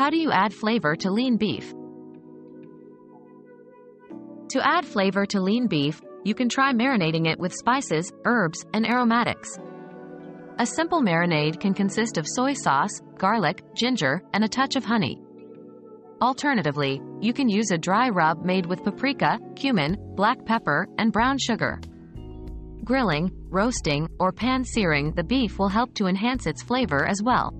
How do you add flavor to lean beef? To add flavor to lean beef, you can try marinating it with spices, herbs, and aromatics. A simple marinade can consist of soy sauce, garlic, ginger, and a touch of honey. Alternatively, you can use a dry rub made with paprika, cumin, black pepper, and brown sugar. Grilling, roasting, or pan-searing the beef will help to enhance its flavor as well.